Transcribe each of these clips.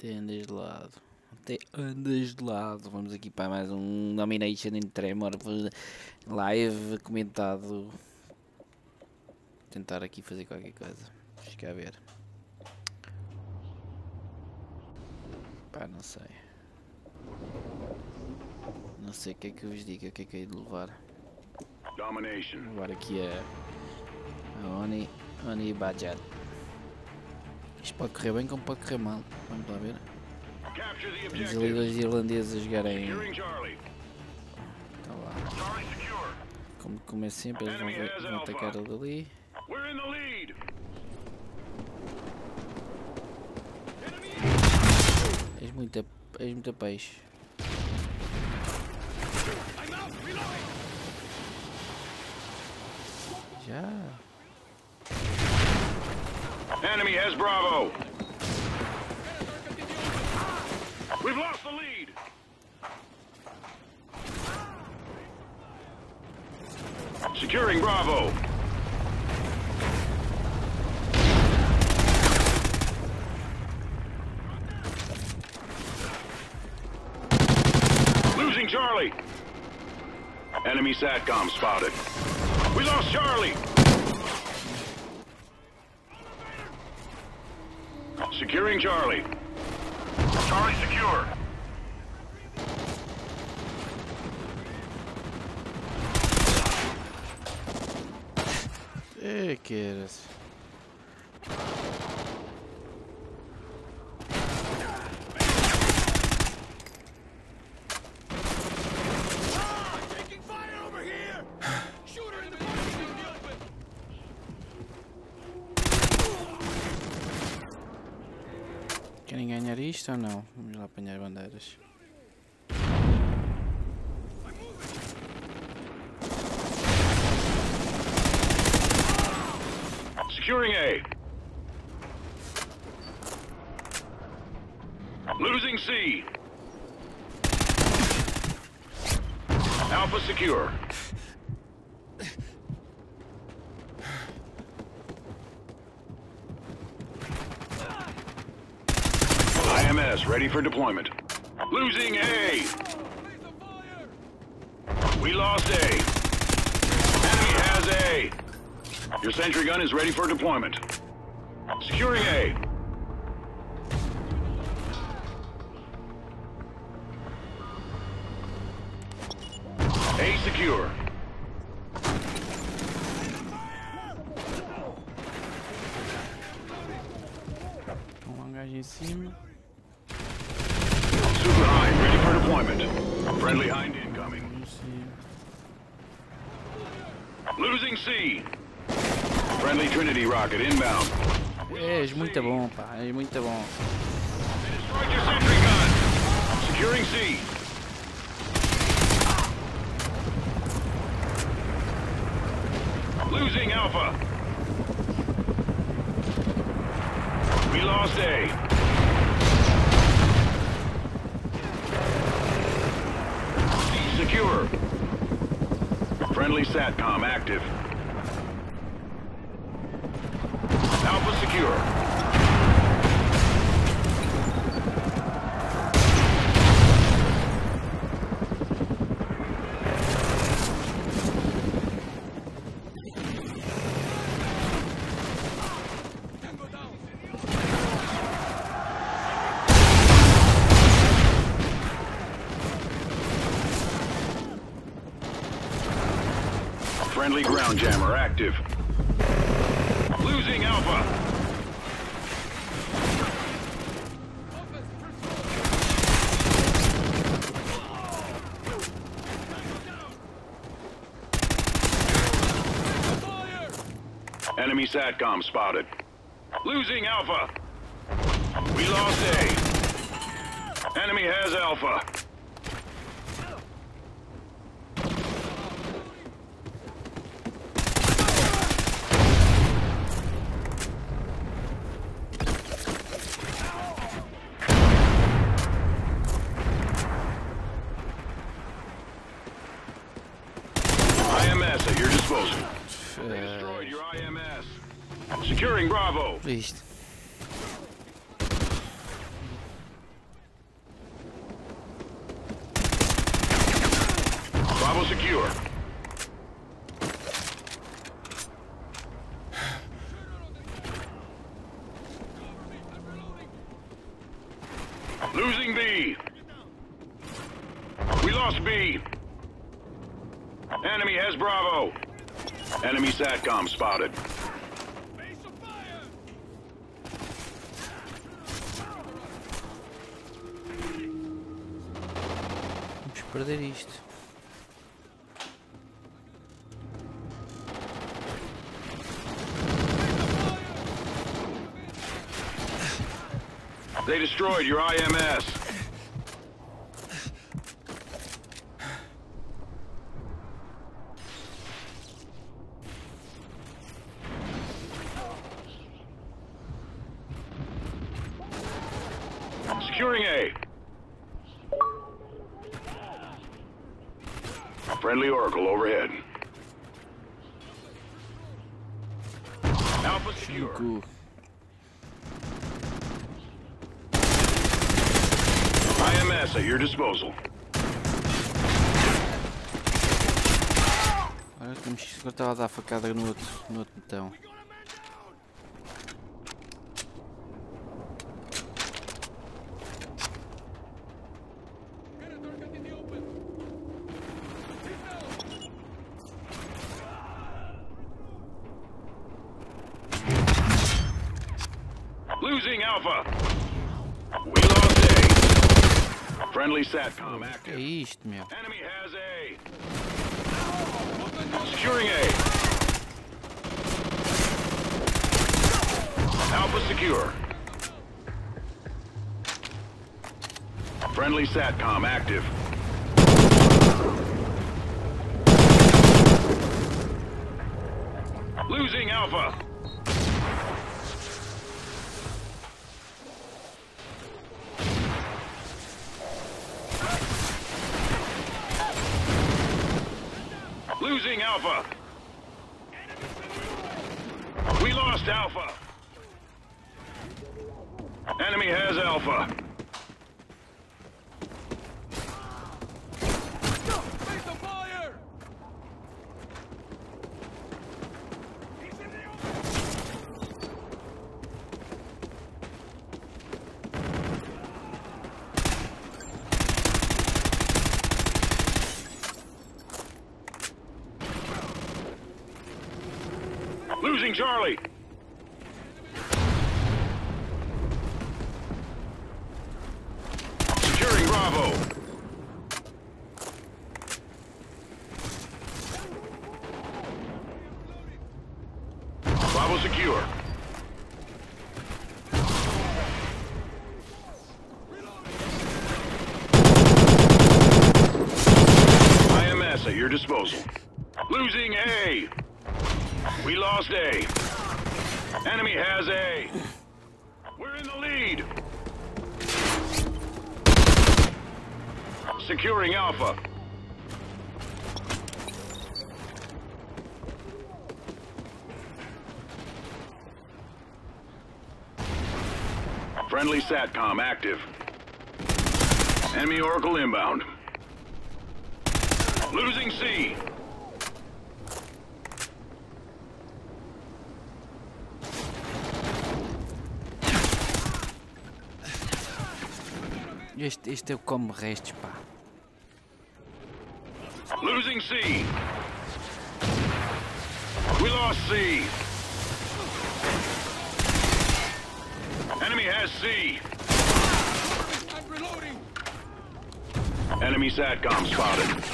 Até andas de lado. Até andas de lado. Vamos aqui para mais um Domination in Tremor live comentado. Vou tentar aqui fazer qualquer coisa. Fica a ver. Pá, não sei. Não sei o que é que eu vos digo, o que é que é de levar. Domination. Vou levar aqui a, a Oni, Oni Budget. Isto pode correr bem como pode correr mal. Vamos lá ver. Temos ali dois irlandeses a jogarem. Tá lá. Como, como é sempre, eles vão, vão atacar lead. És muita, és muita peixe. Já. Enemy has Bravo. We've lost the lead. Securing Bravo. Losing Charlie. Enemy SATCOM spotted. We lost Charlie. Securing Charlie. Charlie secure. Eras. Querem ganhar isto ou não? Vamos lá apanhar bandeiras. Securing A. Losing C. Alpha secure. IMS ready for deployment. Losing A. We lost A. Enemy has A. Your sentry gun is ready for deployment. Securing A. A secure. Losing C. Friendly Trinity rocket inbound. Eh, És muito bom, pá. És muito bom. Destroyed sentry gun. Securing C. Losing Alpha. We lost A. Secure. Friendly SATCOM active. Alpha secure. Friendly ground jammer active. Losing Alpha. Enemy SATCOM spotted. Losing Alpha. We lost A. Enemy has Alpha. riecht. Bravo secure. Losing B. We lost B. Enemy has Bravo. Enemy SATCOM spotted. Perder isto. They destroyed your IMS. Securing A. Friendly Oracle overhead. Alpha secure. Cu. IMS at your disposal. Agora temos agora estava a facada no outro, no outro botão. Get a target in the open! Losing Alpha. We lost A. Friendly SATCOM active. Enemy has A. Securing A. Alpha secure. Friendly SATCOM active. Losing Alpha. Losing Alpha. We lost Alpha. Enemy has Alpha. Losing Charlie. Securing Bravo. Bravo secure. IMS at your disposal. Losing A. We lost A. Enemy has A. We're in the lead. Securing Alpha. Friendly SATCOM active. Enemy Oracle inbound. Losing C. Este, este é o come restos, pá. Losing C. We lost C. Enemy has C. I'm reloading! Enemy SATCOM spotted.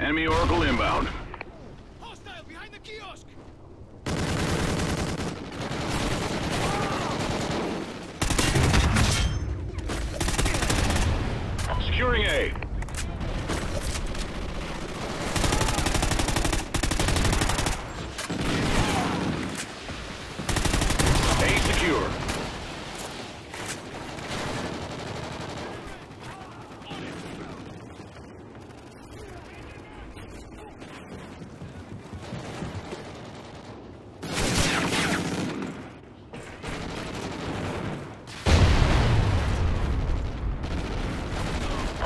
Enemy Oracle inbound. Hostile behind the kiosk! Securing A. A secure.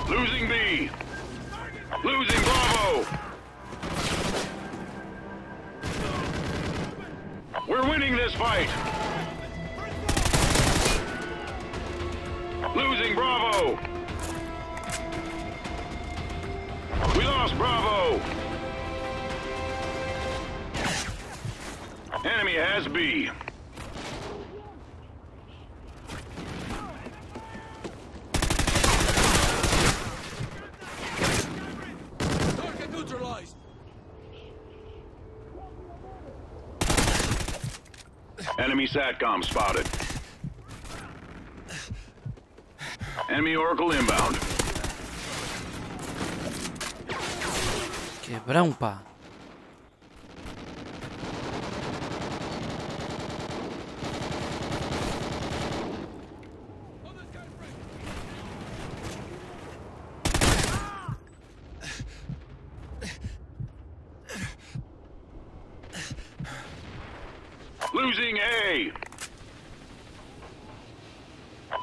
Losing B. Bravo! We're winning this fight! Losing Bravo! We lost Bravo! Enemy has B. Enemy SATCOM spotted. Enemy Oracle inbound. Quebrão, pá. Losing A.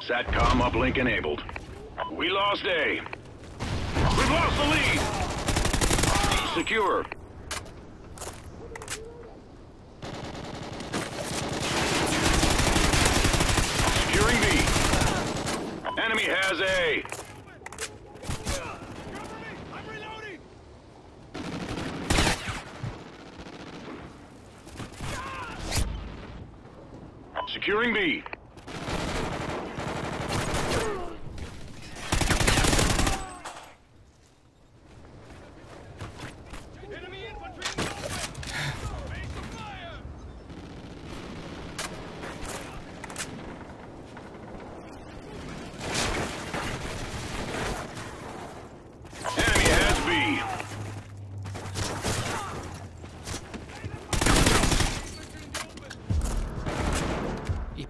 SATCOM uplink enabled. We lost A. We've lost the lead. Secure. Securing B. Enemy has A. Cover me! I'm reloading! Securing